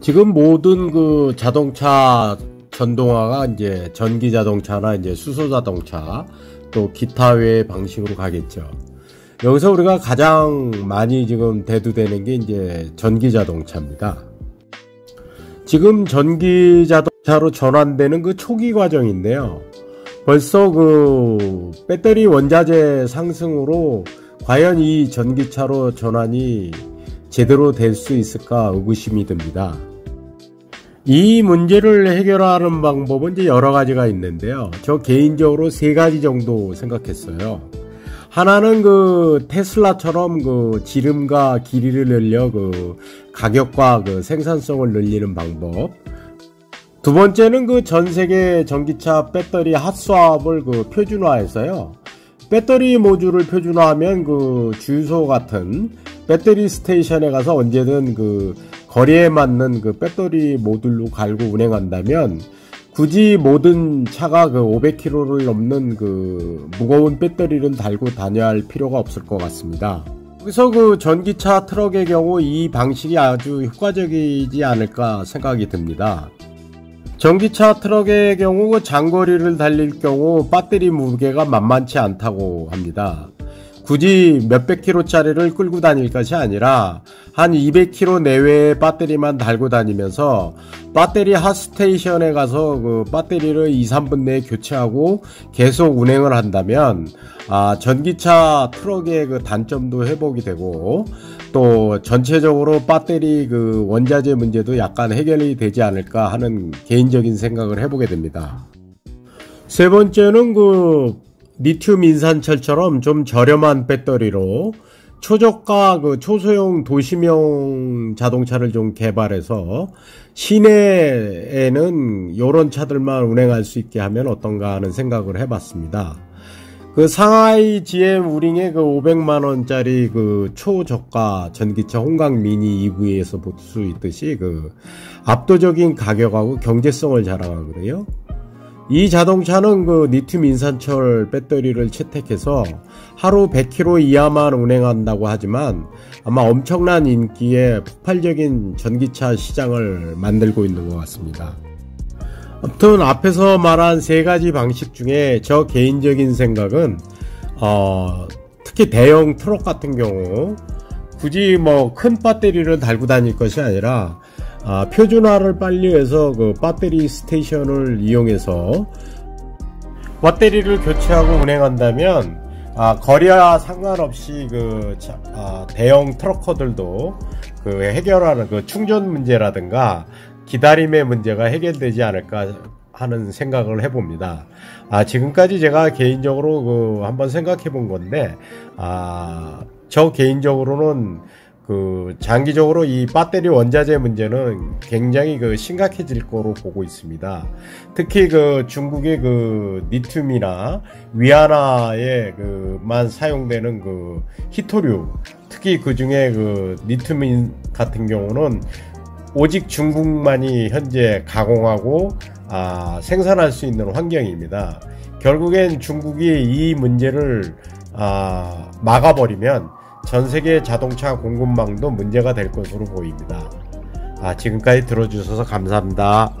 지금 모든 그 자동차 전동화가 이제 전기 자동차나 이제 수소 자동차 또 기타 외의 방식으로 가겠죠. 여기서 우리가 가장 많이 지금 대두되는 게 이제 전기 자동차입니다. 지금 전기 자동차로 전환되는 그 초기 과정인데요. 벌써 그 배터리 원자재 상승으로 과연 이 전기차로 전환이 제대로 될 수 있을까 의구심이 듭니다. 이 문제를 해결하는 방법은 이제 여러 가지가 있는데요. 저 개인적으로 세 가지 정도 생각했어요. 하나는 그 테슬라처럼 그 지름과 길이를 늘려 그 가격과 그 생산성을 늘리는 방법. 두 번째는 그 전 세계 전기차 배터리 핫스왑을 그 표준화해서요. 배터리 모듈을 표준화하면 그 주유소 같은 배터리 스테이션에 가서 언제든 그 거리에 맞는 그 배터리 모듈로 갈고 운행한다면 굳이 모든 차가 그 500km를 넘는 그 무거운 배터리를 달고 다녀야 할 필요가 없을 것 같습니다. 그래서 그 전기차 트럭의 경우 이 방식이 아주 효과적이지 않을까 생각이 듭니다. 전기차 트럭의 경우 그 장거리를 달릴 경우 배터리 무게가 만만치 않다고 합니다. 굳이 몇백 킬로짜리를 끌고 다닐 것이 아니라 한 200km 내외의 배터리만 달고 다니면서 배터리 핫스테이션에 가서 그 배터리를 2, 3분 내에 교체하고 계속 운행을 한다면 아, 전기차 트럭의 그 단점도 회복이 되고 또 전체적으로 배터리 그 원자재 문제도 약간 해결이 되지 않을까 하는 개인적인 생각을 해보게 됩니다. 세 번째는 그 리튬 인산철처럼 좀 저렴한 배터리로 초저가 그 초소형 도심형 자동차를 좀 개발해서 시내에는 이런 차들만 운행할 수 있게 하면 어떤가 하는 생각을 해봤습니다. 그 상하이 GM 우링의 그 500만 원짜리 그 초저가 전기차 홍강 미니 EV에서 볼 수 있듯이 그 압도적인 가격하고 경제성을 자랑하거든요. 이 자동차는 그 리튬 인산철 배터리를 채택해서 하루 100km 이하만 운행한다고 하지만 아마 엄청난 인기에 폭발적인 전기차 시장을 만들고 있는 것 같습니다. 아무튼 앞에서 말한 세 가지 방식 중에 저 개인적인 생각은 어, 특히 대형 트럭 같은 경우 굳이 뭐 큰 배터리를 달고 다닐 것이 아니라 아, 표준화를 빨리 해서 그 배터리 스테이션을 이용해서 배터리를 교체하고 운행한다면 아, 거리와 상관없이 그 아, 대형 트럭커들도 그 해결하는 그 충전 문제라든가 기다림의 문제가 해결되지 않을까 하는 생각을 해봅니다. 아, 지금까지 제가 개인적으로 그 한번 생각해 본 건데, 아, 저 개인적으로는 그 장기적으로 이 배터리 원자재 문제는 굉장히 그 심각해질 거로 보고 있습니다. 특히 그 중국의 그 리튬이나 위안화에 그만 사용되는 그 히토류, 특히 그 중에 그 리튬 같은 경우는 오직 중국만이 현재 가공하고 아, 생산할 수 있는 환경입니다. 결국엔 중국이 이 문제를 아, 막아버리면 전 세계 자동차 공급망도 문제가 될 것으로 보입니다. 아, 지금까지 들어주셔서 감사합니다.